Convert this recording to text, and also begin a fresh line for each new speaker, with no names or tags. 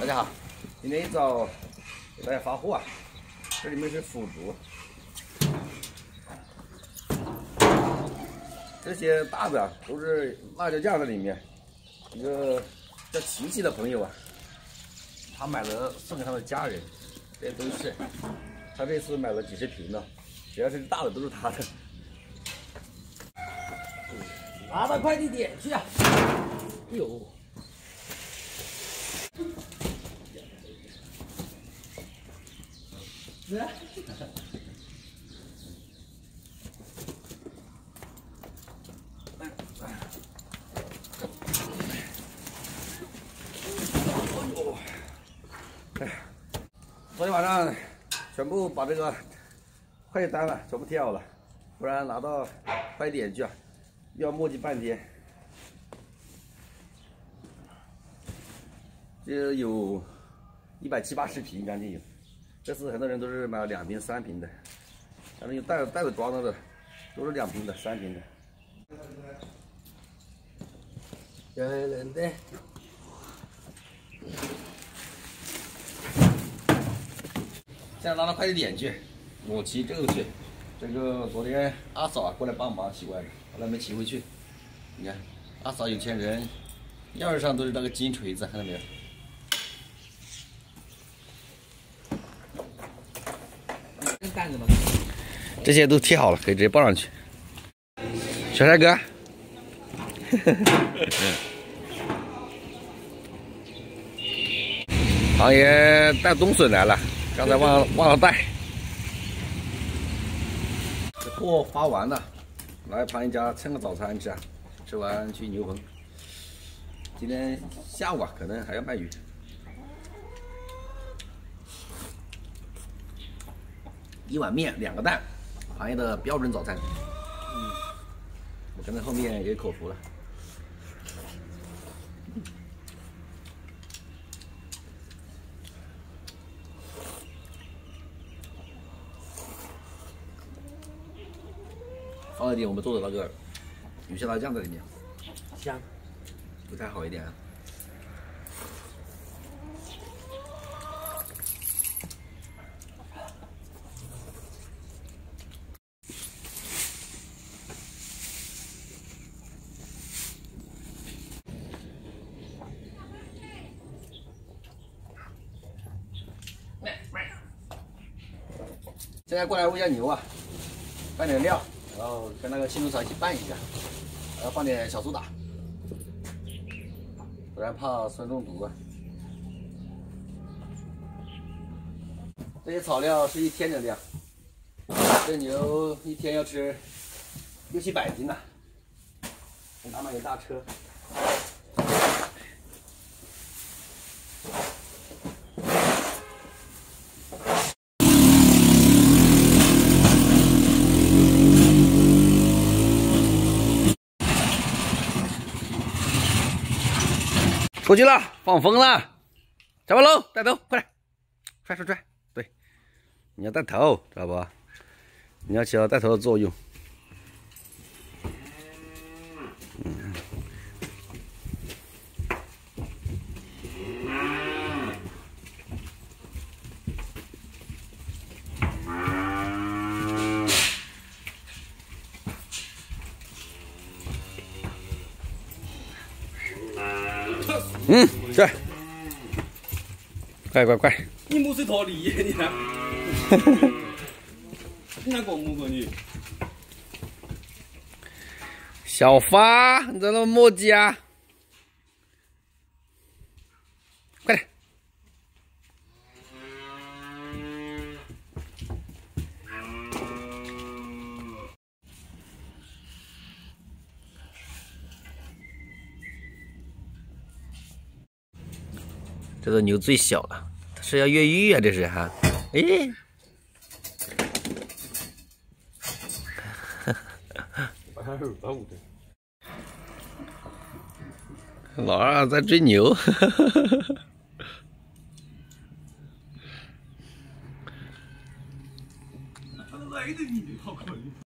大家好，今天一早给大家发货啊，这里面是腐竹，这些大的啊都是辣椒酱在里面。一个叫琪琪的朋友啊，他买了送给他的家人，这些都是他这次买了几十瓶呢，只要是大的都是他的。拿到快递点去啊！哎呦！来，哎呀，昨天晚上全部把这个快递单了全部贴好了，不然拿到快递点去啊，要磨叽半天。这有一百七八十瓶，将近有。这次很多人都是买了两瓶、三瓶的，反正有袋袋子装着的，都是两瓶的、三瓶的。有人的，现在拿到快递点去，我骑这个去。这个昨天阿嫂啊过来帮忙骑过来的，后来没骑回去。你看，阿嫂有钱人，钥匙上都是那个金锤子，看到没有？这些都贴好了，可以直接抱上去。小帅哥，行爷带冬笋来了，刚才忘忘了带。这货发完了，来庞爷家蹭个早餐吃啊！吃完去牛棚。今天下午啊，可能还要卖鱼。一碗面，两个蛋，行业的标准早餐。嗯，我跟在后面也口福了。放一点我们做的那个鱼香辣酱在里面，香，不太好一点。现在过来喂一下牛啊，拌点料，然后跟那个青豆草一起拌一下，还要放点小苏打，不然怕酸中毒啊。这些草料是一天的量，这牛一天要吃六七百斤呢，拿满一大车。过去了，放风了，小白龙。带头，快点，拽拽拽，对，你要带头，知道不？你要起到带头的作用。嗯，去，快快快！
你不是套利，你看，你还搞木个你？
小发，你在那么磨叽啊？这头牛最小了，它是要越狱啊！这是哈，哎，老二在追牛，
来的你好可怜。